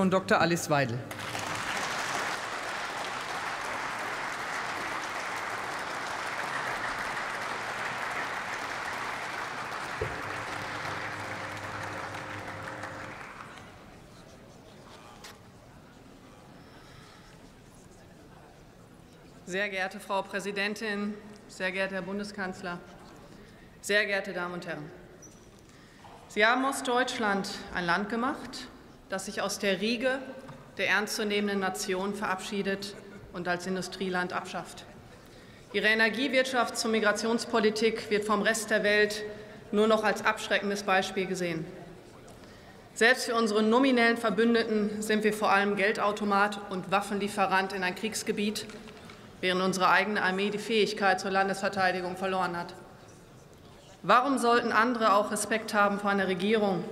und Dr. Alice Weidel. Sehr geehrte Frau Präsidentin, sehr geehrter Herr Bundeskanzler, sehr geehrte Damen und Herren! Sie haben aus Deutschland ein Land gemacht, das sich aus der Riege der ernstzunehmenden Nation verabschiedet und als Industrieland abschafft. Ihre Energiewirtschafts- und Migrationspolitik wird vom Rest der Welt nur noch als abschreckendes Beispiel gesehen. Selbst für unsere nominellen Verbündeten sind wir vor allem Geldautomat und Waffenlieferant in ein Kriegsgebiet, während unsere eigene Armee die Fähigkeit zur Landesverteidigung verloren hat. Warum sollten andere auch Respekt haben vor einer Regierung,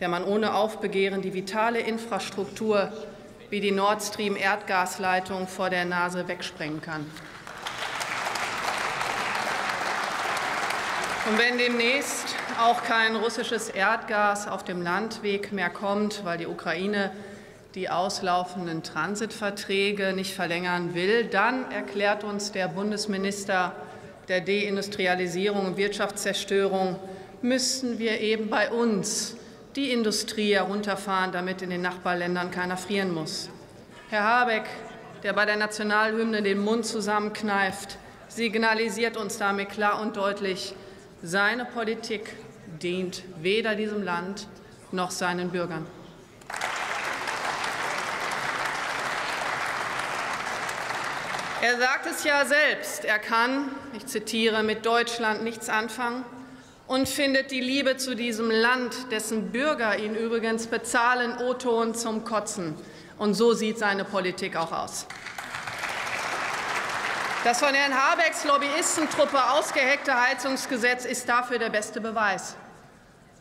der man ohne Aufbegehren die vitale Infrastruktur wie die Nord Stream Erdgasleitung vor der Nase wegsprengen kann. Und wenn demnächst auch kein russisches Erdgas auf dem Landweg mehr kommt, weil die Ukraine die auslaufenden Transitverträge nicht verlängern will, dann erklärt uns der Bundesminister der Deindustrialisierung und Wirtschaftszerstörung, müssten wir eben bei uns die Industrie herunterfahren, damit in den Nachbarländern keiner frieren muss. Herr Habeck, der bei der Nationalhymne den Mund zusammenkneift, signalisiert uns damit klar und deutlich, seine Politik dient weder diesem Land noch seinen Bürgern. Er sagt es ja selbst, er kann, ich zitiere, mit Deutschland nichts anfangen und findet die Liebe zu diesem Land, dessen Bürger ihn übrigens bezahlen, O-Ton zum Kotzen. Und so sieht seine Politik auch aus. Das von Herrn Habecks Lobbyistentruppe ausgeheckte Heizungsgesetz ist dafür der beste Beweis.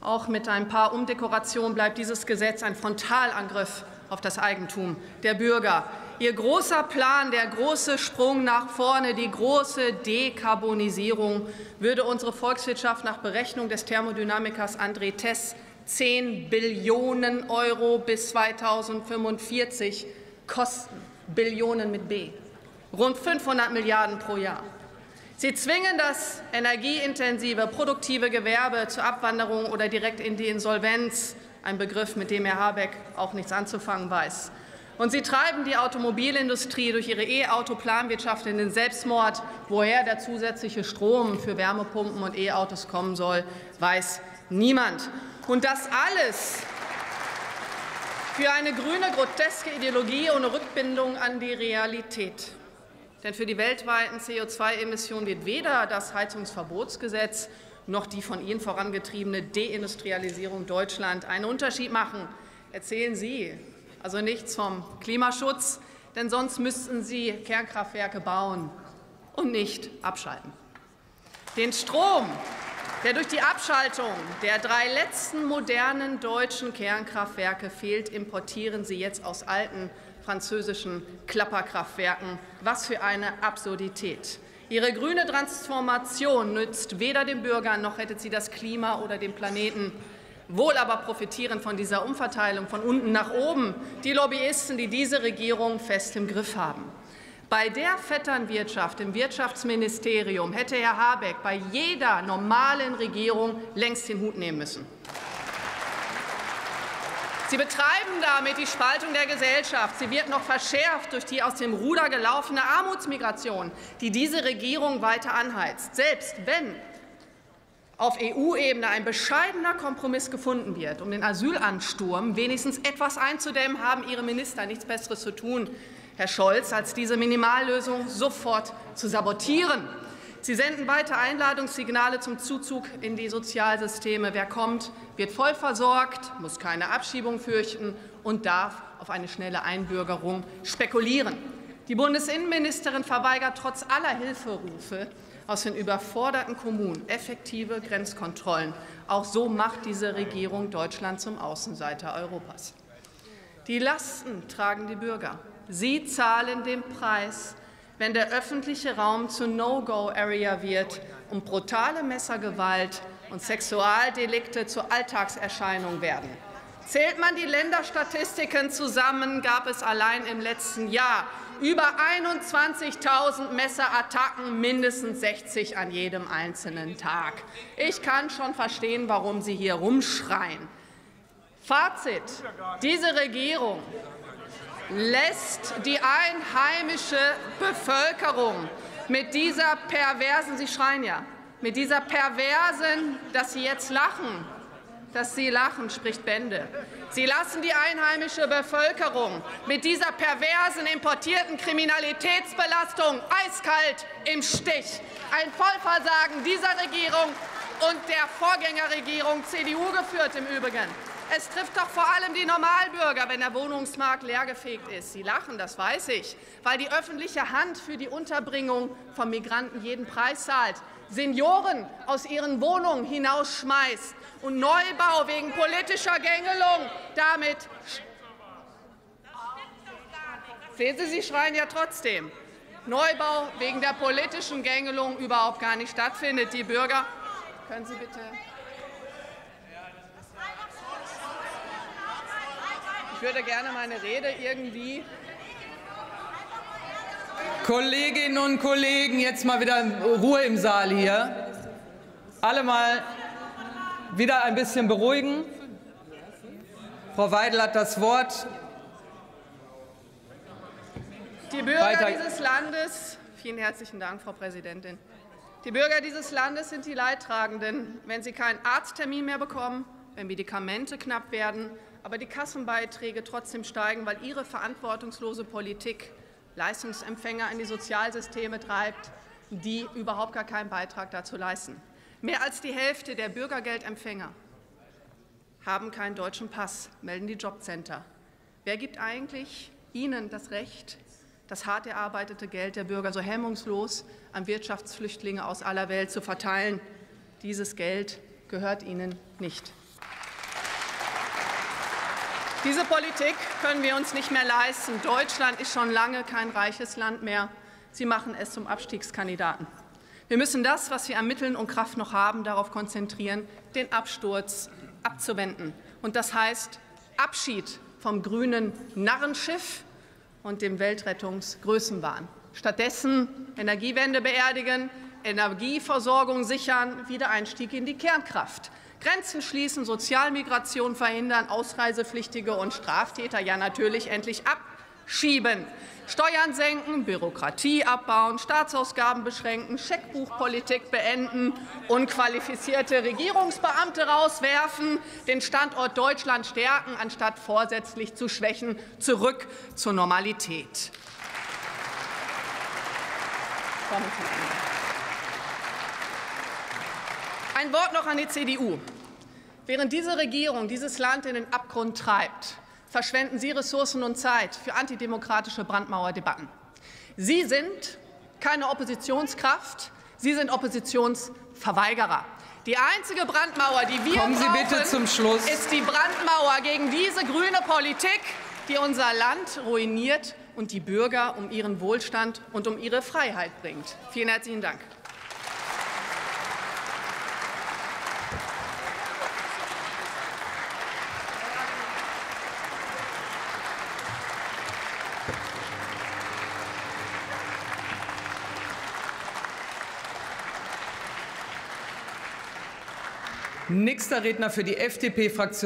Auch mit ein paar Umdekorationen bleibt dieses Gesetz ein Frontalangriff auf das Eigentum der Bürger. Ihr großer Plan, der große Sprung nach vorne, die große Dekarbonisierung würde unsere Volkswirtschaft nach Berechnung des Thermodynamikers André Tess 10 Billionen Euro bis 2045 kosten. Billionen mit B. Rund 500 Milliarden pro Jahr. Sie zwingen das energieintensive, produktive Gewerbe zur Abwanderung oder direkt in die Insolvenz, ein Begriff, mit dem Herr Habeck auch nichts anzufangen weiß. Und sie treiben die Automobilindustrie durch ihre E-Auto-Planwirtschaft in den Selbstmord. Woher der zusätzliche Strom für Wärmepumpen und E-Autos kommen soll, weiß niemand. Und das alles für eine grüne, groteske Ideologie ohne Rückbindung an die Realität. Denn für die weltweiten CO2-Emissionen wird weder das Heizungsverbotsgesetz noch die von Ihnen vorangetriebene Deindustrialisierung Deutschland einen Unterschied machen. Erzählen Sie also nichts vom Klimaschutz, denn sonst müssten Sie Kernkraftwerke bauen und nicht abschalten. Den Strom, der durch die Abschaltung der drei letzten modernen deutschen Kernkraftwerke fehlt, importieren Sie jetzt aus alten französischen Klapperkraftwerken. Was für eine Absurdität. Ihre grüne Transformation nützt weder den Bürgern noch rettet sie das Klima oder den Planeten. Wohl aber profitieren von dieser Umverteilung von unten nach oben die Lobbyisten, die diese Regierung fest im Griff haben. Bei der Vetternwirtschaft im Wirtschaftsministerium hätte Herr Habeck bei jeder normalen Regierung längst den Hut nehmen müssen. Sie betreiben damit die Spaltung der Gesellschaft. Sie wird noch verschärft durch die aus dem Ruder gelaufene Armutsmigration, die diese Regierung weiter anheizt. Selbst wenn auf EU-Ebene ein bescheidener Kompromiss gefunden wird, um den Asylansturm wenigstens etwas einzudämmen, haben Ihre Minister nichts Besseres zu tun, Herr Scholz, als diese Minimallösung sofort zu sabotieren. Sie senden weiter Einladungssignale zum Zuzug in die Sozialsysteme. Wer kommt, wird voll versorgt, muss keine Abschiebung fürchten und darf auf eine schnelle Einbürgerung spekulieren. Die Bundesinnenministerin verweigert trotz aller Hilferufe aus den überforderten Kommunen effektive Grenzkontrollen. Auch so macht diese Regierung Deutschland zum Außenseiter Europas. Die Lasten tragen die Bürger. Sie zahlen den Preis, wenn der öffentliche Raum zur No-Go-Area wird und brutale Messergewalt und Sexualdelikte zur Alltagserscheinung werden. Zählt man die Länderstatistiken zusammen, gab es allein im letzten Jahr über 21.000 Messerattacken, mindestens 60 an jedem einzelnen Tag. Ich kann schon verstehen, warum Sie hier rumschreien. Fazit. Diese Regierung lässt die einheimische Bevölkerung mit dieser perversen, Sie schreien ja, mit dieser perversen, dass Sie jetzt lachen, dass Sie lachen, spricht Bände. Sie lassen die einheimische Bevölkerung mit dieser perversen importierten Kriminalitätsbelastung eiskalt im Stich. Ein Vollversagen dieser Regierung und der Vorgängerregierung, CDU geführt im Übrigen. Es trifft doch vor allem die Normalbürger, wenn der Wohnungsmarkt leergefegt ist. Sie lachen, das weiß ich, weil die öffentliche Hand für die Unterbringung von Migranten jeden Preis zahlt. Senioren aus ihren Wohnungen hinausschmeißt und Neubau wegen politischer Gängelung damit. Sehen Sie, Sie schreien ja trotzdem. Neubau wegen der politischen Gängelung überhaupt gar nicht stattfindet. Die Bürger, können Sie bitte. Ich würde gerne meine Rede irgendwie Kolleginnen und Kollegen, jetzt mal wieder Ruhe im Saal hier. Alle mal wieder ein bisschen beruhigen. Frau Weidel hat das Wort. Die Bürger Weiter. dieses Landes, vielen herzlichen Dank, Frau Präsidentin. Die Bürger dieses Landes sind die Leidtragenden, wenn sie keinen Arzttermin mehr bekommen, wenn Medikamente knapp werden, aber die Kassenbeiträge trotzdem steigen, weil ihre verantwortungslose Politik Leistungsempfänger in die Sozialsysteme treibt, die überhaupt gar keinen Beitrag dazu leisten. Mehr als die Hälfte der Bürgergeldempfänger haben keinen deutschen Pass, melden die Jobcenter. Wer gibt eigentlich Ihnen das Recht, das hart erarbeitete Geld der Bürger so hemmungslos an Wirtschaftsflüchtlinge aus aller Welt zu verteilen? Dieses Geld gehört Ihnen nicht. Diese Politik können wir uns nicht mehr leisten. Deutschland ist schon lange kein reiches Land mehr. Sie machen es zum Abstiegskandidaten. Wir müssen das, was wir an Mitteln und Kraft noch haben, darauf konzentrieren, den Absturz abzuwenden. Und das heißt Abschied vom grünen Narrenschiff und dem Weltrettungsgrößenwahn. Stattdessen Energiewende beerdigen, Energieversorgung sichern, Wiedereinstieg in die Kernkraft. Grenzen schließen, Sozialmigration verhindern, Ausreisepflichtige und Straftäter ja natürlich endlich abschieben. Steuern senken, Bürokratie abbauen, Staatsausgaben beschränken, Scheckbuchpolitik beenden, unqualifizierte Regierungsbeamte rauswerfen, den Standort Deutschland stärken, anstatt vorsätzlich zu schwächen, zurück zur Normalität. Ein Wort noch an die CDU. Während diese Regierung dieses Land in den Abgrund treibt, verschwenden Sie Ressourcen und Zeit für antidemokratische Brandmauerdebatten. Sie sind keine Oppositionskraft, Sie sind Oppositionsverweigerer. Die einzige Brandmauer, die wir Kommen brauchen, bitte zum Schluss. ist die Brandmauer gegen diese grüne Politik, die unser Land ruiniert und die Bürger um ihren Wohlstand und um ihre Freiheit bringt. Vielen herzlichen Dank. Nächster Redner für die FDP-Fraktion.